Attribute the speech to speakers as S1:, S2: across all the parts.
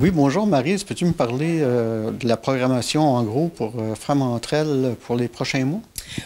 S1: Oui, bonjour Marie. Peux-tu me parler euh, de la programmation en gros pour euh, pour les prochains mois?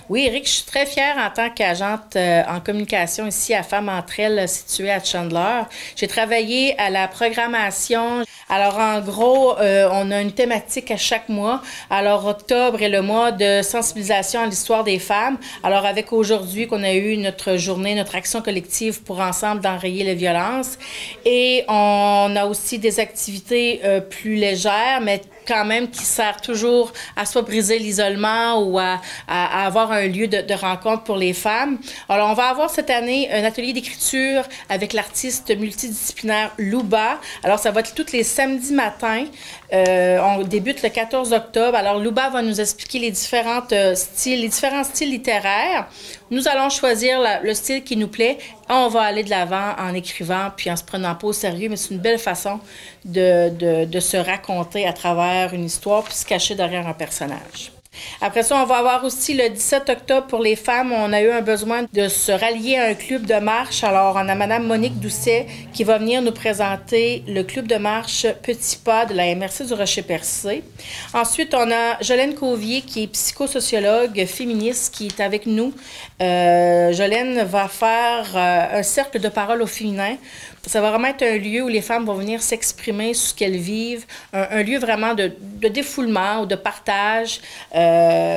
S2: Oui, Eric, je suis très fière en tant qu'agente euh, en communication ici à Femmes entre elles située à Chandler. J'ai travaillé à la programmation. Alors, en gros, on a une thématique à chaque mois. Alors, octobre est le mois de sensibilisation à l'histoire des femmes. Alors, avec aujourd'hui qu'on a eu notre journée, notre action collective pour ensemble d'enrayer les violences. Et on a aussi des activités euh, plus légère, mais quand même qui sert toujours à soit briser l'isolement ou à, avoir un lieu de, rencontre pour les femmes. Alors, on va avoir cette année un atelier d'écriture avec l'artiste multidisciplinaire Louba. Alors, ça va être tous les samedis matins. Euh, on débute le 14 octobre. Alors, Louba va nous expliquer les différentes euh, styles, les différents styles littéraires. Nous allons choisir le style qui nous plaît. On va aller de l'avant en écrivant puis en se prenant pas au sérieux, mais c'est une belle façon de, de, de se raconter à travers une histoire puis se cacher derrière un personnage. Après ça, on va avoir aussi le 17 octobre pour les femmes. On a eu un besoin de se rallier à un club de marche. Alors, on a Madame Monique Doucet qui va venir nous présenter le club de marche Petit Pas de la MRC du Rocher-Percé. Ensuite, on a Jolène Covier qui est psychosociologue féministe qui est avec nous. Euh, va faire euh, un cercle de parole au féminin ça va vraiment être un lieu où les femmes vont venir s'exprimer sur ce qu'elles vivent, un, lieu vraiment de, défoulement ou de partage, euh,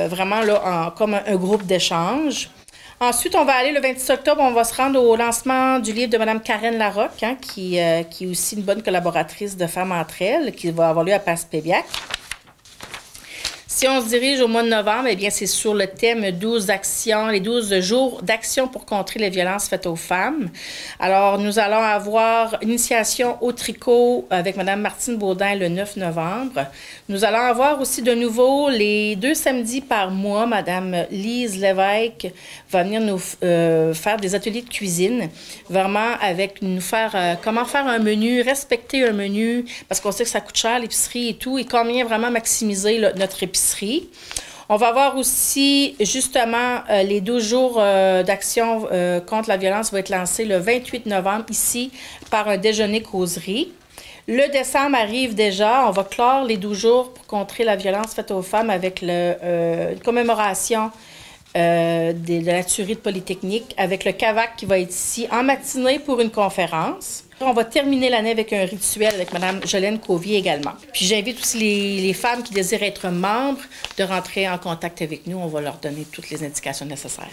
S2: vraiment là, comme un, groupe d'échange. Ensuite, on va aller le 26 octobre, on va se rendre au lancement du livre de Mme Karen Larocque, hein, qui, euh, qui est aussi une bonne collaboratrice de Femmes entre elles, qui va avoir lieu à Passe-Pébiac. Si on se dirige au mois de novembre, eh bien, c'est sur le thème 12 actions, les 12 jours d'action pour contrer les violences faites aux femmes. Alors, nous allons avoir initiation au tricot avec Mme Martine Baudin le 9 novembre. Nous allons avoir aussi de nouveau les deux samedis par mois, Mme Lise Lévesque va venir nous euh, faire des ateliers de cuisine, vraiment avec nous faire euh, comment faire un menu, respecter un menu, parce qu'on sait que ça coûte cher l'épicerie et tout, et combien vraiment maximiser notre épicerie on va voir aussi, justement, euh, les 12 jours euh, d'action euh, contre la violence vont être lancés le 28 novembre ici par un déjeuner causerie. Le décembre arrive déjà. On va clore les 12 jours pour contrer la violence faite aux femmes avec une commémoration de la tuerie de Polytechnique avec le CAVAC qui va être ici en matinée pour une conférence. On va terminer l'année avec un rituel avec Mme Jolène Covier également. Puis j'invite aussi les, femmes qui désirent être membres de rentrer en contact avec nous. On va leur donner toutes les indications nécessaires.